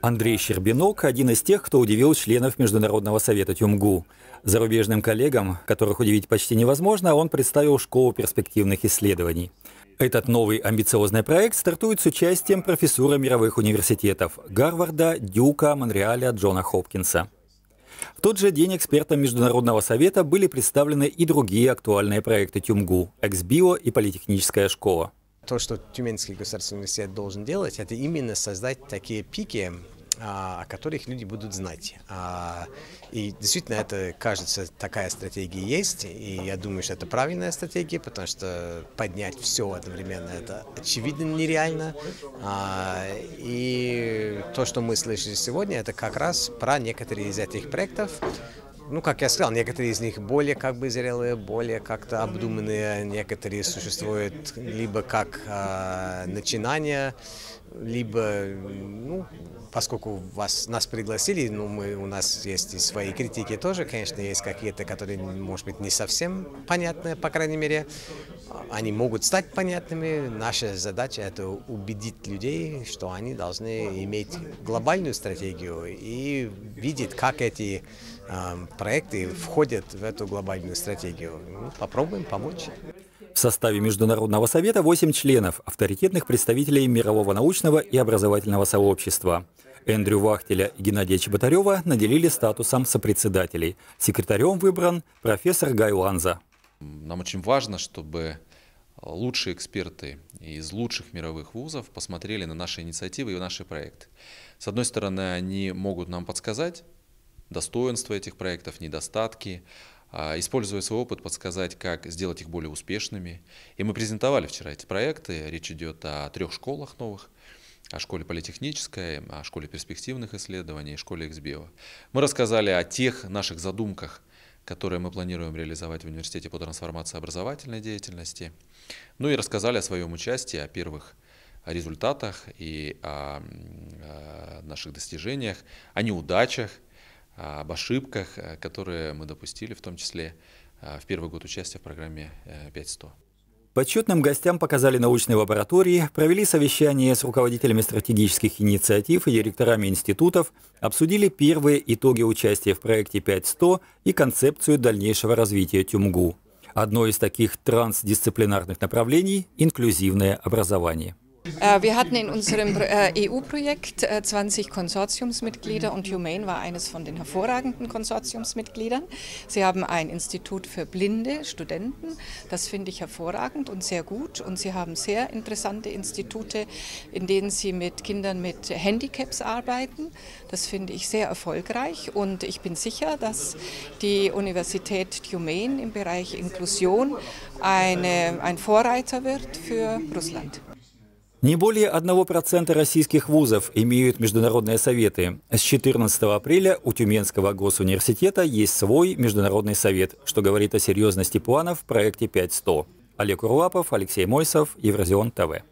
Андрей Щербинок – один из тех, кто удивил членов Международного совета Тюмгу. Зарубежным коллегам, которых удивить почти невозможно, он представил школу перспективных исследований. Этот новый амбициозный проект стартует с участием профессура мировых университетов – Гарварда, Дюка, Монреаля, Джона Хопкинса. В тот же день экспертам Международного совета были представлены и другие актуальные проекты Тюмгу – Эксбио и Политехническая школа. То, что Тюменский государственный университет должен делать, это именно создать такие пики а, о которых люди будут знать. А, и действительно, это, кажется, такая стратегия есть, и я думаю, что это правильная стратегия, потому что поднять все одновременно, это очевидно нереально. А, и то, что мы слышали сегодня, это как раз про некоторые из этих проектов, ну, как я сказал, некоторые из них более как бы зрелые, более как-то обдуманные, некоторые существуют либо как э, начинания, либо, ну, поскольку вас, нас пригласили, ну, мы, у нас есть и свои критики тоже, конечно, есть какие-то, которые, может быть, не совсем понятны, по крайней мере, они могут стать понятными. Наша задача – это убедить людей, что они должны иметь глобальную стратегию и видеть, как эти проекты входят в эту глобальную стратегию. Ну, попробуем помочь. В составе Международного совета 8 членов, авторитетных представителей мирового научного и образовательного сообщества. Эндрю Вахтеля и Геннадия Чеботарева наделили статусом сопредседателей. Секретарем выбран профессор Гай Ланза. Нам очень важно, чтобы лучшие эксперты из лучших мировых вузов посмотрели на наши инициативы и наши проекты. С одной стороны, они могут нам подсказать достоинства этих проектов, недостатки, а, используя свой опыт, подсказать, как сделать их более успешными. И мы презентовали вчера эти проекты. Речь идет о трех школах новых о школе политехнической, о школе перспективных исследований, школе XBio. Мы рассказали о тех наших задумках, которые мы планируем реализовать в университете по трансформации образовательной деятельности. Ну и рассказали о своем участии, о первых результатах и о, о наших достижениях, о неудачах, об ошибках, которые мы допустили, в том числе в первый год участия в программе 5100. Почетным гостям показали научные лаборатории, провели совещание с руководителями стратегических инициатив и директорами институтов, обсудили первые итоги участия в проекте 5100 и концепцию дальнейшего развития Тюмгу. Одно из таких трансдисциплинарных направлений – инклюзивное образование. Äh, wir hatten in unserem äh, EU-Projekt 20 äh, Konsortiumsmitglieder und Humane war eines von den hervorragenden Konsortiumsmitgliedern. Sie haben ein Institut für blinde Studenten, das finde ich hervorragend und sehr gut. Und sie haben sehr interessante Institute, in denen sie mit Kindern mit Handicaps arbeiten. Das finde ich sehr erfolgreich und ich bin sicher, dass die Universität Humane im Bereich Inklusion eine, ein Vorreiter wird für Russland. Не более 1% российских вузов имеют международные советы. С 14 апреля у Тюменского госуниверситета есть свой международный совет, что говорит о серьезности планов в проекте 5100. Олег Урлапов, Алексей Мойсов, Евразион ТВ.